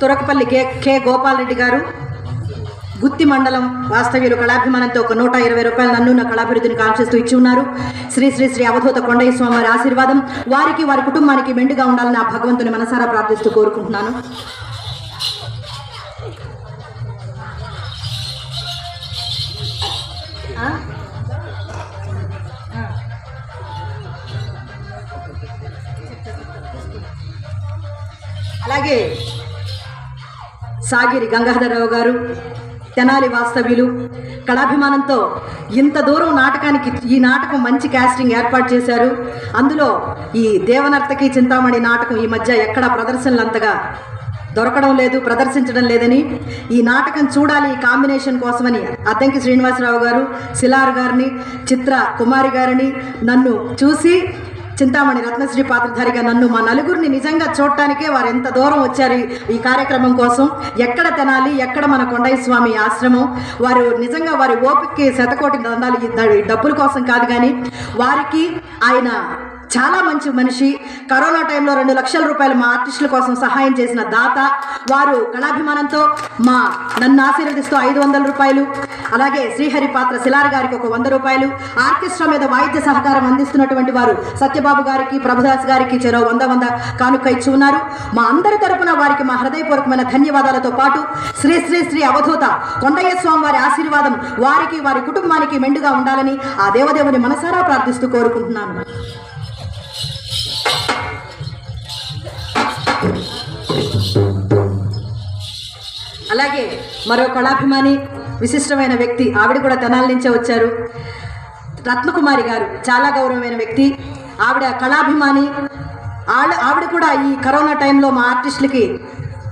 తురకపల్లి కే K Gopal Reddy గారు గుత్తి మండలం వాస్తవ్యులు కళాభిమానంతో ఒక నూట ఇరవై రూపాయలు నన్ను నా కళాభివృద్ధిని కాంక్షిస్తూ ఇచ్చి ఉన్నారు. శ్రీ శ్రీ శ్రీ అవధూత కొండయ్య స్వామి వారి ఆశీర్వాదం. వారికి వారి కుటుంబానికి మెండుగా ఉండాలని ఆ భగవంతుని మనసారా ప్రార్థిస్తూ కోరుకుంటున్నాను. Huh? అలాగే సాగిరి గంగాధరరావు గారు తెనాలి వాస్తవ్యులు కళాభిమానంతో ఇంత దూరం నాటకానికి ఈ నాటకం మంచి క్యాస్టింగ్ ఏర్పాటు చేశారు. అందులో ఈ దేవనర్తకి చింతామణి నాటకం ఈ మధ్య ఎక్కడ ప్రదర్శనలు అంతగా దొరకడం లేదు ప్రదర్శించడం లేదని. ఈ నాటకం చూడాలి ఈ కాంబినేషన్ కోసమని అద్దంకి శ్రీనివాసరావు గారు శిలార్ గారిని చిత్ర కుమారి గారిని నన్ను చూసి చింతామణి రత్నశ్రీ పాత్రధారిగా నన్ను మా నలుగురిని నిజంగా చూడటానికే వారు ఎంత దూరం వచ్చారు ఈ- కార్యక్రమం కోసం. ఎక్కడ తినాలి ఎక్కడ మన కొండయ్య స్వామి ఆశ్రమం? వారు నిజంగా వారి ఓపికకి శతకోటి దండాలు డబ్బుల కోసం కాదు కానీ వారికి ఆయన చాలా మంచి మనిషి. కరోనా టైంలో రెండు లక్షల రూపాయలు మా ఆర్టిస్టుల కోసం సహాయం చేసిన దాత వారు కళాభిమానంతో మా నన్ను ఆశీర్వదిస్తూ ఐదు వందల రూపాయలు అలాగే శ్రీహరి పాత్ర శిలారి గారికి ఒక వంద రూపాయలు ఆర్కెస్ట్రా మీద వాయిద్య సహకారం అందిస్తున్నటువంటి వారు సత్యబాబు గారికి ప్రభుదాస్ గారికి చెరో వంద వంద కానుక ఇచ్చి ఉన్నారు. మా అందరి తరపున వారికి మా హృదయపూర్వకమైన ధన్యవాదాలతో పాటు శ్రీ శ్రీ శ్రీ అవధూత కొండయ్య స్వామి వారి ఆశీర్వాదం వారికి వారి కుటుంబానికి మెండుగా ఉండాలని ఆ దేవదేవుని మనసారా ప్రార్థిస్తూ కోరుకుంటున్నాను. అలాగే మరో కళాభిమాని విశిష్టమైన వ్యక్తి ఆవిడ కూడా తెనాల నుంచే వచ్చారు. రత్నకుమారి గారు చాలా గౌరవమైన వ్యక్తి. ఆవిడ కళాభిమాని. ఆవిడ ఆవిడ కూడా ఈ కరోనా టైంలో మా ఆర్టిస్టులకి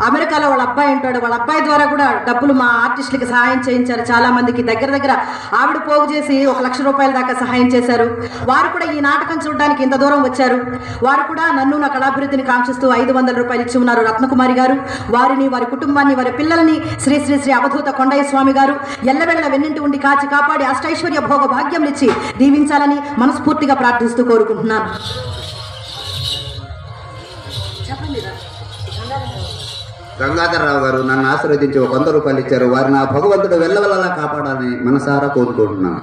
అమెరికాలో వాళ్ళ అబ్బాయి ఉంటాడు. వాళ్ళ అబ్బాయి ద్వారా కూడా డబ్బులు మా ఆర్టిస్టులకి సహాయం చేయించారు. చాలా మందికి దగ్గర దగ్గర ఆవిడ పోగు చేసి ఒక లక్ష రూపాయల దాకా సహాయం చేశారు. వారు కూడా ఈ నాటకం చూడడానికి ఇంత దూరం వచ్చారు. వారు కూడా నన్ను నా కళాభివృద్ధిని కాంక్షిస్తూ ఐదు వందల రూపాయలు ఇచ్చి ఉన్నారు. రత్నకుమారి గారు వారిని వారి కుటుంబాన్ని వారి పిల్లల్ని శ్రీ శ్రీ శ్రీ అవధూత కొండయ్య స్వామి గారు ఎల్లవెళ్ళ వెన్నింటి ఉండి కాచి కాపాడి అష్టైశ్వర్య భోగ భాగ్యం ఇచ్చి దీవించాలని మనస్ఫూర్తిగా ప్రార్థిస్తూ కోరుకుంటున్నాను. చెప్పండి గంగాధరరావు గారు నన్ను ఆశీర్వదించి ఒక వంద రూపాయలు ఇచ్చారు. వారిని ఆ భగవంతుడు వెళ్ళవల్ల కాపాడాలని మనసారా కోరుకుంటున్నాను.